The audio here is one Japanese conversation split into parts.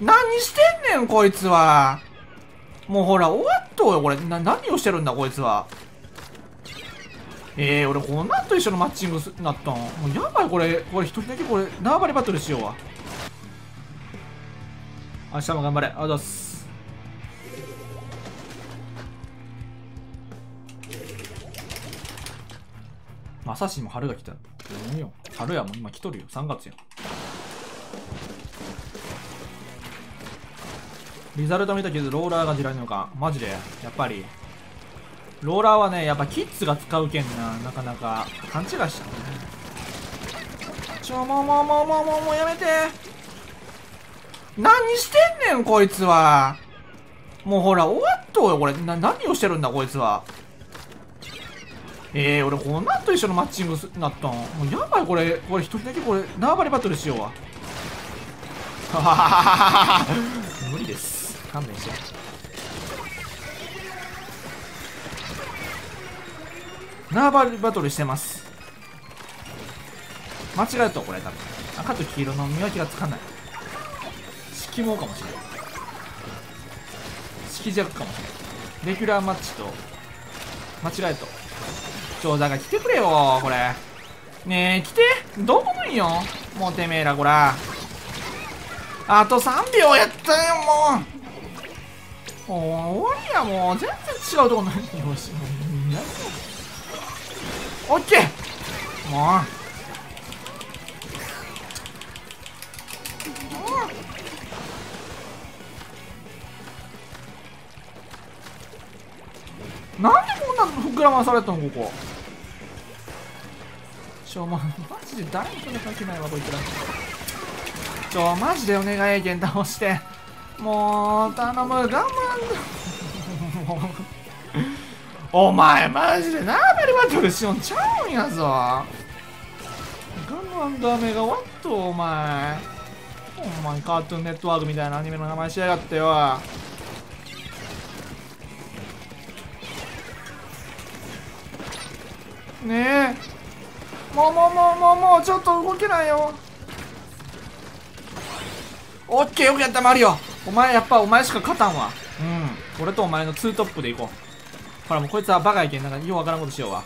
何してんねんこいつは。もうほら終わっとうよこれ。な何をしてるんだこいつは。ええー、俺こんなんと一緒のマッチングになったん。もうやばいこれ。これ一人だけこれ縄張りバトルしようわ。明日も頑張れ。ありがとうございます。まさしも春が来た。春やもう今来とるよ。3月やん。リザルト見たけどローラーが地雷なのか。マジで。やっぱり。ローラーはねやっぱキッズが使うけんななかなか。勘違いしちゃうね。ちょもうもうもうもうもうもうやめて。何してんねんこいつは。もうほら終わっとうよこれ。な何をしてるんだこいつは。ええー、俺こんなんと一緒のマッチングになったん。もうやばいこれ。これ一人だけこれ縄張りバトルしようわ。勘弁して縄張りバトルしてます間違えたこれ多分赤と黄色の見分けがつかない色毛かもしれない色弱かもしれないレギュラーマッチと間違えたちょ、だから来てくれよ、これ。ねえ、来て。どこいんよ。もうてめえら、こら。あと3秒やったよ、もう。もう終わりや、もう。全然違うとこない。よし、もう。オッケーもう。なんでこんな膨らまされたのここちょ、ま、マジで誰もそんな書けない。わ、こい。つら。ちょ、マジでお願い、剣倒して。もう、頼む、我慢お前、マジでナーベルバトルしよんちゃうんやぞ。我慢ダメがわっと、お前。ほんまにカートゥーンネットワークみたいなアニメの名前しやがってよ。ねえ。もうもうもうもうもうちょっと動けないよオッケーよくやったマリオお前やっぱお前しか勝たんわ。うん。俺とお前のツートップでいこう。ほらもうこいつはバカいけんなんかようわからんことしようわ。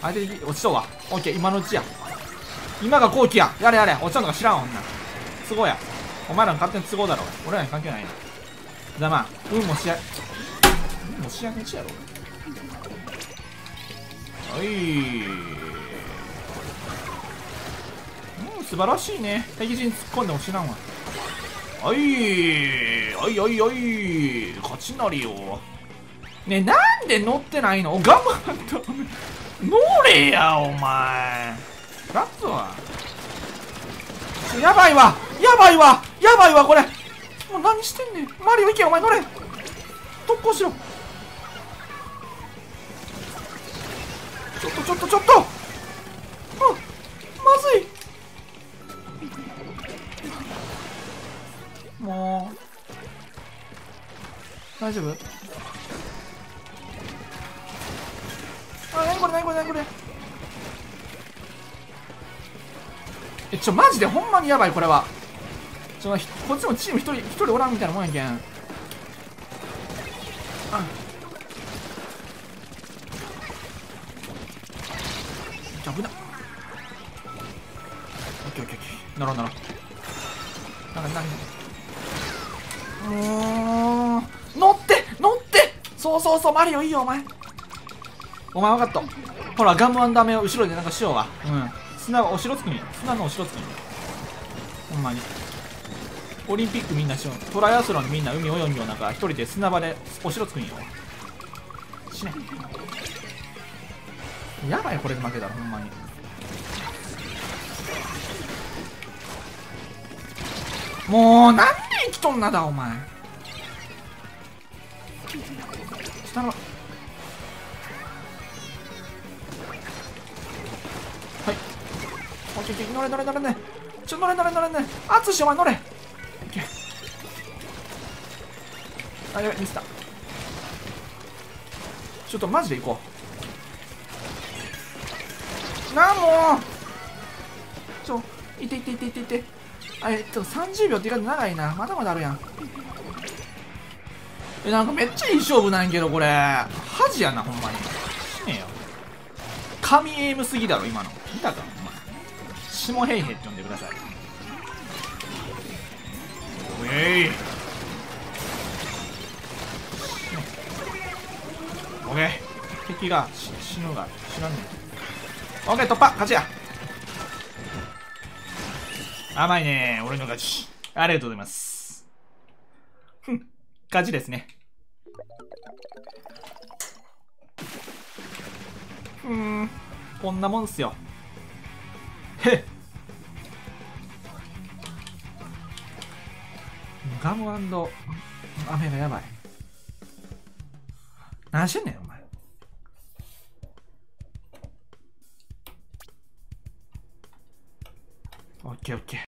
相手に落ちそうわ。オッケー今のうちや。今が後期や。やれやれ。落ちたのか知らんわ女都合や。お前らの勝手に都合だろ。俺らに関係ないな。じゃあまあ運もしや運もしやげちやろ。はい。うん素晴らしいね。敵陣突っ込んでも知らんわ。おい。おいおいおい。勝ちなりよ。ねなんで乗ってないの？我慢と乗れやお前。ラッツは？やばいわ。やばいわ。やばいわこれ。もう何してんねん。マリオ行けお前乗れ。特攻しろ。ちょっとちょっとちょっと。大丈夫？あ何これ何これ何これ？えちょマジで？ほんまにやばいこれは。ちょこっちもチーム一人一人おらんみたいなもんやけん。あ。危な。オッケーオッケーオッケー。なろうなろうなになにもう乗って乗って。そうそうそうマリオいいよお前。お前分かった。ほらガムワンダメを後ろでなんかしようがうん。砂お城つくんや砂のお城つくんやほんまに。オリンピックみんなしよう。トライアスロンみんな海泳ぎをなんか一人で砂場でお城つくんよ。しね。やばいこれで負けたらほんまに。もうなんで生きとんなだお前。下の。はい。オッケーオッケー乗れ乗れ乗れね。ちょ乗れ乗れ乗れね。あつしお前乗れ。オッケーあやべミスった。ちょっとマジで行こう。なあもうちょいていていていていて。あえっと30秒って言い方長いな。まだまだあるやん。えなんかめっちゃいい勝負なんやけどこれ。恥やなほんまに。しねよ。神エイムすぎだろ今の。見たかお前下ヘイヘって呼んでください。おえい。オッケー敵が死ぬが知らんねん。オッケー突破勝ちや。甘いね俺の勝ち。ありがとうございます。ふん。勝ちですね。ふん。こんなもんっすよ。へっ。ガムアンド雨がやばい。何してんねんお前。オッケーオッケー。